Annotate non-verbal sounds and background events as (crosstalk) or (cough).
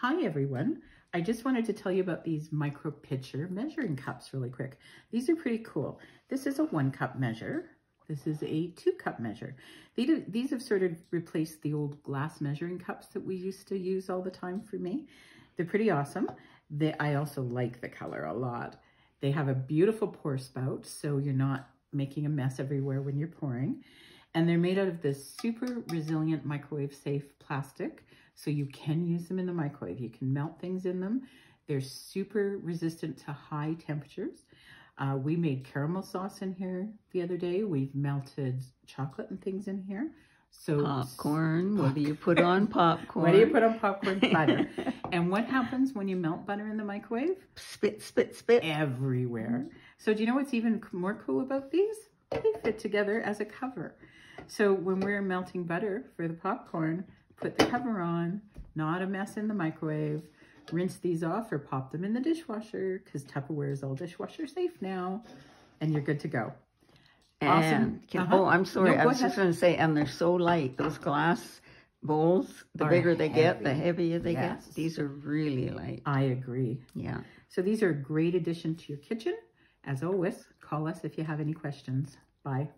Hi everyone. I just wanted to tell you about these micro pitcher measuring cups really quick. These are pretty cool. This is a one cup measure. This is a two cup measure. These have sort of replaced the old glass measuring cups that we used to use all the time for me. They're pretty awesome. They, I also like the color a lot. They have a beautiful pour spout, so you're not making a mess everywhere when you're pouring. And they're made out of this super resilient microwave safe plastic. So you can use them in the microwave. You can melt things in them. They're super resistant to high temperatures. Uh, we made caramel sauce in here the other day. We've melted chocolate and things in here. So popcorn, what do you put on popcorn? what do you put on popcorn? Butter. (laughs) and what happens when you melt butter in the microwave? Spit, spit, spit. Everywhere. Mm -hmm. So do you know what's even more cool about these? They fit together as a cover. So when we're melting butter for the popcorn, put the cover on, not a mess in the microwave, rinse these off or pop them in the dishwasher because Tupperware is all dishwasher safe now and you're good to go. Awesome. Can, uh -huh. Oh, I'm sorry. No, I was ahead. just going to say, and they're so light. Those glass bowls, the are bigger they heavy. get, the heavier they yes. get. These are really light. I agree. Yeah. So these are a great addition to your kitchen. As always, call us if you have any questions. Bye.